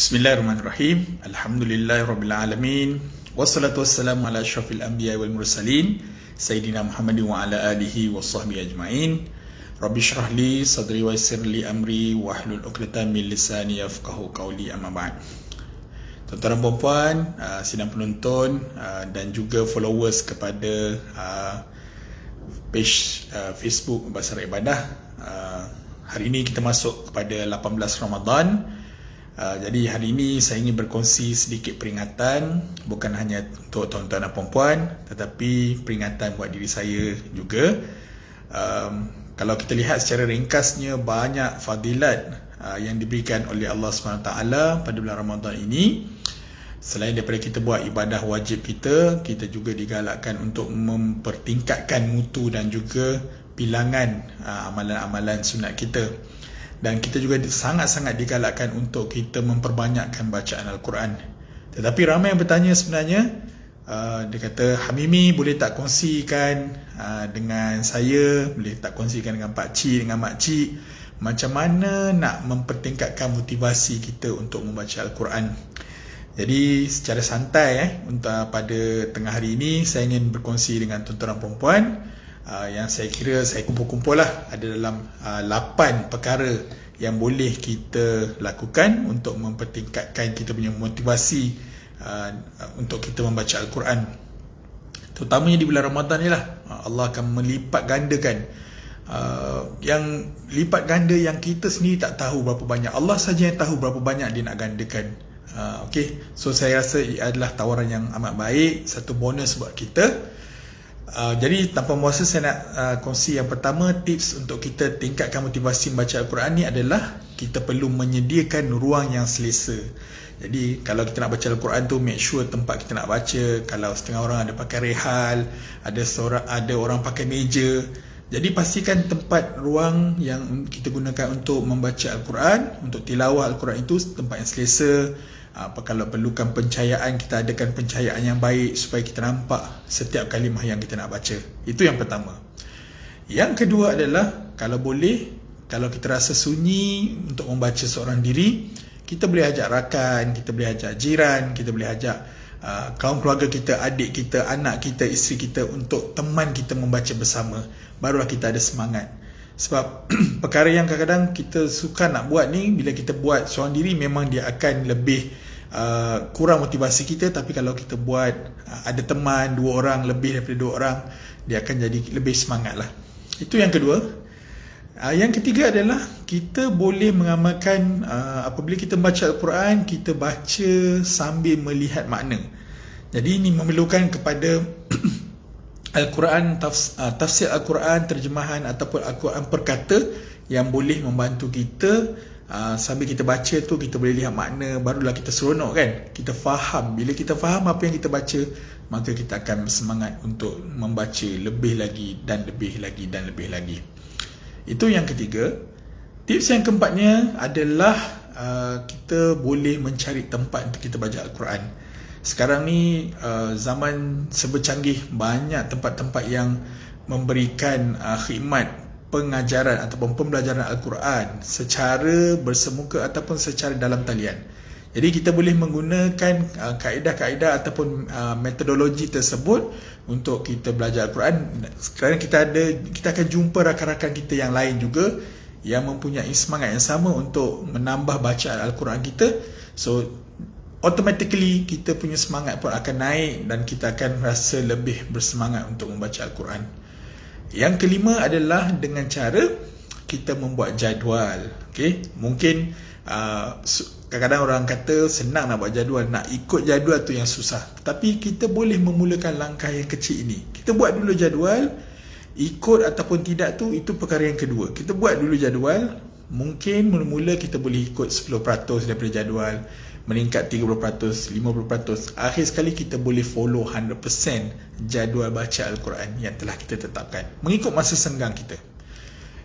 Bismillahirrahmanirrahim. Alhamdulillahirabbil Wassalatu wassalamu ala asyrafil anbiya wal mursalin sayyidina Muhammadin wa ala alihi wa sahbihi ajma'in. Rabbi syrah li sadri wa yassir li amri wa hlul 'uqdatam min lisani yafqahu qawli amma ba'd. Tuan-tuan dan puan uh, sidang penonton uh, dan juga followers kepada uh, page Facebook Basar Ibadah. Hari ini kita masuk kepada 18 Ramadan. Uh, jadi hari ini saya ingin berkongsi sedikit peringatan bukan hanya untuk tuan-tuan dan puan-puan tetapi peringatan buat diri saya juga. Um, kalau kita lihat secara ringkasnya banyak fadilat uh, yang diberikan oleh Allah SWT pada bulan Ramadan ini selain daripada kita buat ibadah wajib kita kita juga digalakkan untuk mempertingkatkan mutu dan juga bilangan uh, amalan-amalan sunat kita dan kita juga sangat-sangat digalakkan untuk kita memperbanyakkan bacaan Al-Quran. Tetapi ramai yang bertanya sebenarnya uh, dia kata Hamimi boleh tak kongsikan uh, dengan saya? Boleh tak kongsikan dengan Pak Cik dengan Mak Cik? Macam mana nak mempertingkatkan motivasi kita untuk membaca Al-Quran? Jadi secara santai eh untuk pada tengah hari ini saya ingin berkongsi dengan tuan-tuan puan-puan uh, yang saya kira saya kumpul-kumpul lah. Ada dalam uh, 8 perkara yang boleh kita lakukan untuk mempertingkatkan kita punya motivasi uh, untuk kita membaca Al-Quran. Terutamanya di bulan Ramadan ni lah Allah akan melipat gandakan Uh, yang lipat ganda yang kita sendiri tak tahu berapa banyak. Allah saja yang tahu berapa banyak dia nak gandakan. Uh, okay, so saya rasa ia adalah tawaran yang amat baik, satu bonus buat kita. Uh, jadi tanpa masa saya nak uh, kongsi yang pertama tips untuk kita tingkatkan motivasi membaca Al-Quran ni adalah kita perlu menyediakan ruang yang selesa. Jadi kalau kita nak baca Al-Quran tu make sure tempat kita nak baca. Kalau setengah orang ada pakai rehal, ada seorang ada orang pakai meja. Jadi pastikan tempat ruang yang kita gunakan untuk membaca Al-Quran, untuk tilawah Al-Quran itu tempat yang selesa, apa kalau perlukan pencahayaan kita adakan pencahayaan yang baik supaya kita nampak setiap kalimah yang kita nak baca. Itu yang pertama. Yang kedua adalah kalau boleh kalau kita rasa sunyi untuk membaca seorang diri kita boleh ajak rakan kita boleh ajak jiran kita boleh ajak uh, kaum keluarga kita adik kita anak kita isteri kita untuk teman kita membaca bersama. Barulah kita ada semangat. Sebab perkara yang kadang-kadang kita suka nak buat ni bila kita buat seorang diri memang dia akan lebih uh, kurang motivasi kita tapi kalau kita buat uh, ada teman dua orang lebih daripada dua orang dia akan jadi lebih semangat lah. Itu yang kedua. Uh, yang ketiga adalah kita boleh mengamalkan uh, apabila kita baca Al-Quran kita baca sambil melihat makna. Jadi ini memerlukan kepada Al-Quran tafs, uh, tafsir Al-Quran terjemahan ataupun Al-Quran perkata yang boleh membantu kita uh, sambil kita baca tu kita boleh lihat makna barulah kita seronok kan? Kita faham. Bila kita faham apa yang kita baca maka kita akan bersemangat untuk membaca lebih lagi dan lebih lagi dan lebih lagi. Itu yang ketiga. Tips yang keempatnya adalah uh, kita boleh mencari tempat untuk kita baca Al-Quran. Sekarang ni uh, zaman sebercanggih banyak tempat-tempat yang memberikan uh, khidmat pengajaran ataupun pembelajaran Al-Quran secara bersemuka ataupun secara dalam talian. Jadi kita boleh menggunakan uh, kaedah-kaedah ataupun uh, metodologi tersebut untuk kita belajar Al-Quran. Sekarang kita ada kita akan jumpa rakan-rakan kita yang lain juga yang mempunyai semangat yang sama untuk menambah bacaan Al-Quran kita. So automatically kita punya semangat pun akan naik dan kita akan rasa lebih bersemangat untuk membaca Al-Quran. Yang kelima adalah dengan cara kita membuat jadual. Okay? Mungkin uh, kadang-kadang orang kata senang nak buat jadual, nak ikut jadual tu yang susah. Tapi kita boleh memulakan langkah yang kecil ini. Kita buat dulu jadual, ikut ataupun tidak tu itu perkara yang kedua. Kita buat dulu jadual, mungkin mula-mula kita boleh ikut 10% daripada jadual meningkat 30%, 50%. Akhir sekali kita boleh follow 100% jadual baca Al-Quran yang telah kita tetapkan. Mengikut masa senggang kita.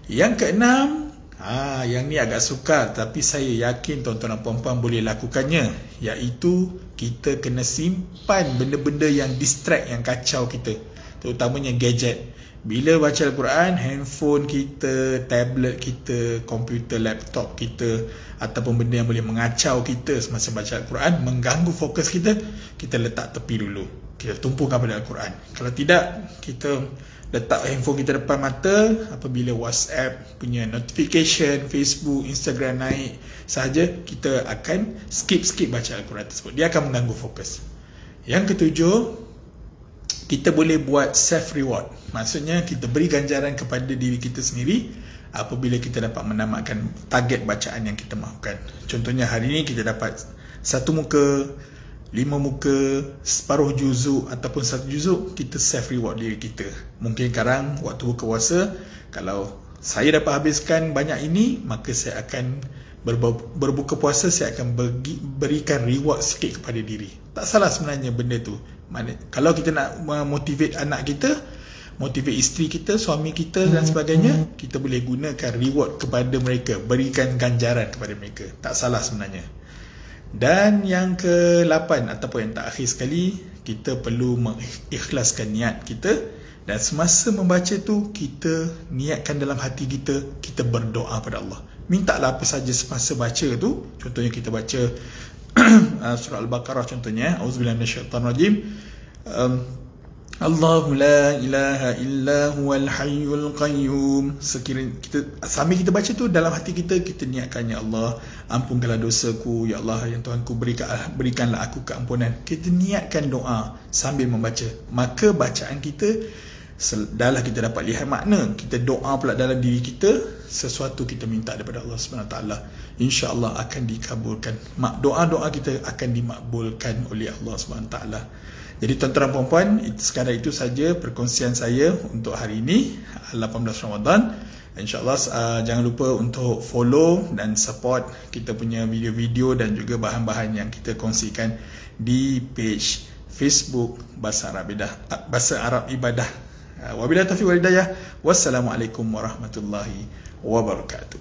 Yang keenam, ha, yang ni agak sukar tapi saya yakin tuan-tuan dan puan-puan boleh lakukannya. Iaitu kita kena simpan benda-benda yang distract, yang kacau kita. Terutamanya gadget. Bila baca Al-Quran, handphone kita, tablet kita, komputer, laptop kita ataupun benda yang boleh mengacau kita semasa baca Al-Quran, mengganggu fokus kita, kita letak tepi dulu. Kita tumpukan pada Al-Quran. Kalau tidak, kita letak handphone kita depan mata apabila WhatsApp punya notification, Facebook, Instagram naik sahaja, kita akan skip-skip baca Al-Quran tersebut. Dia akan mengganggu fokus. Yang ketujuh, kita boleh buat self reward. Maksudnya kita beri ganjaran kepada diri kita sendiri apabila kita dapat menamatkan target bacaan yang kita mahukan. Contohnya hari ini kita dapat satu muka lima muka separuh juzuk ataupun satu juzuk kita self reward diri kita. Mungkin sekarang waktu buka puasa kalau saya dapat habiskan banyak ini maka saya akan berbuka puasa saya akan berikan reward sikit kepada diri. Tak salah sebenarnya benda tu mana kalau kita nak motivate anak kita motivate isteri kita suami kita dan hmm, sebagainya hmm. kita boleh gunakan reward kepada mereka berikan ganjaran kepada mereka. Tak salah sebenarnya. Dan yang ke-8 ataupun yang terakhir sekali kita perlu mengikhlaskan niat kita. Dan semasa membaca tu kita niatkan dalam hati kita kita berdoa pada Allah. Mintalah apa saja semasa baca tu. Contohnya kita baca surah Al-Baqarah contohnya auzubillahi minasyaitanirrajim um, Allahu la ilaha illa huwal hayyul qayyum. Sekiranya kita sambil kita baca tu dalam hati kita kita niatkan ya Allah ampunkanlah dosaku. Ya Allah yang Tuhanku berikan berikanlah aku keampunan. Kita niatkan doa sambil membaca. Maka bacaan kita Dahlah kita dapat lihat makna Kita doa pula dalam diri kita Sesuatu kita minta daripada Allah SWT InsyaAllah akan dikabulkan. Doa-doa kita akan dimakbulkan oleh Allah SWT Jadi tuan-tuan perempuan Sekarang itu saja perkongsian saya Untuk hari ini 18 Ramadan. InsyaAllah uh, jangan lupa untuk follow dan support kita punya video-video dan juga bahan-bahan yang kita kongsikan di page Facebook Bahasa Arab Ibadah. Bahasa Arab Ibadah Wabillahi taufiq wal hidayah. Wassalamualaikum warahmatullahi wabarakatuh.